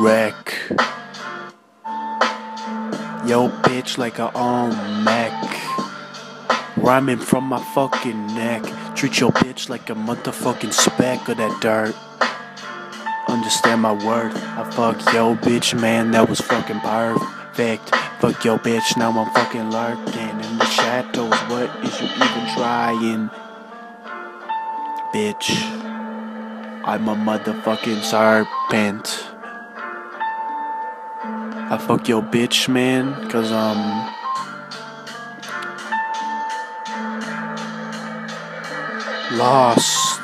wreck. Yo, bitch, like a on Mac. Rhyming from my fucking neck. Treat your bitch like a motherfucking speck of that dirt. Understand my worth. I fuck yo bitch, man, that was fucking perfect. Fuck yo bitch, now I'm fucking lurking in the shadows. What is you even trying? Bitch, I'm a motherfucking serpent. I fuck your bitch, man, cause um. Lost.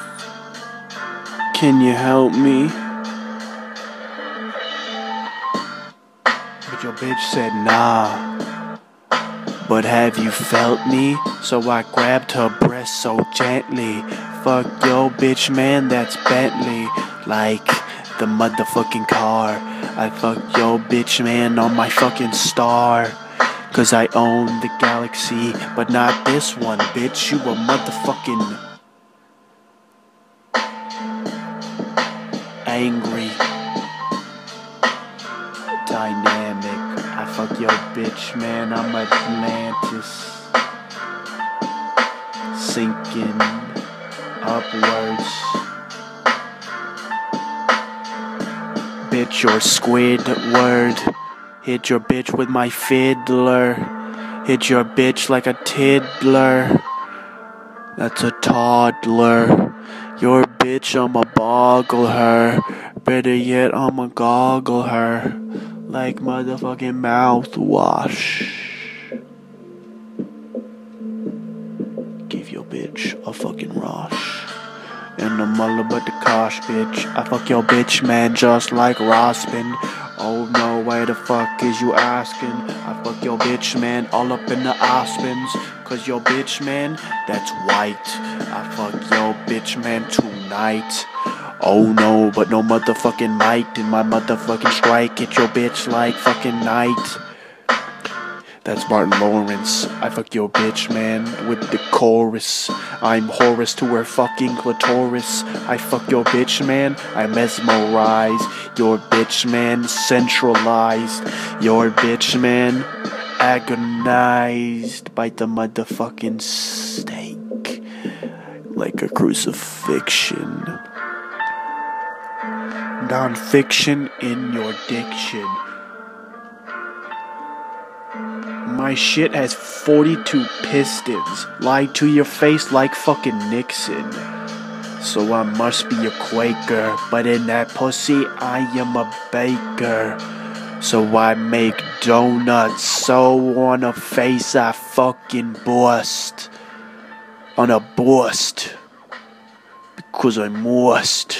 Can you help me? But your bitch said nah. But have you felt me? So I grabbed her breast so gently. Fuck yo bitch man, that's Bentley. Like the motherfucking car. I fuck yo bitch man on my fucking star. Cause I own the galaxy, but not this one, bitch. You a motherfucking angry, dynamic. I fuck your bitch, man. I'm Atlantis, sinking upwards. Bitch, your Squidward. Hit your bitch with my fiddler. Hit your bitch like a tiddler. That's a toddler. Your bitch, I'ma boggle her. Better yet, I'ma goggle her. Like motherfucking mouthwash. Give your bitch a fucking rush. And the mother but the kosh, bitch. I fuck your bitch, man, just like Rospin. Oh no, why the fuck is you asking? I fuck your bitch, man, all up in the aspens. Cause your bitch, man, that's white. I fuck your bitch, man, tonight. Oh no, but no motherfucking might in my motherfucking strike. Hit your bitch like fucking night. That's Martin Lawrence. I fuck your bitch, man, with the chorus. I'm Horace to her fucking clitoris. I fuck your bitch, man. I mesmerize your bitch, man. Centralized. Your bitch, man. Agonized by the motherfucking stake. Like a crucifixion. Non-fiction in your diction. My shit has 42 pistons. Lie to your face like fucking Nixon. So I must be a Quaker, but in that pussy I am a baker. So I make donuts, so on a face I fucking bust. On a bust. Because I must.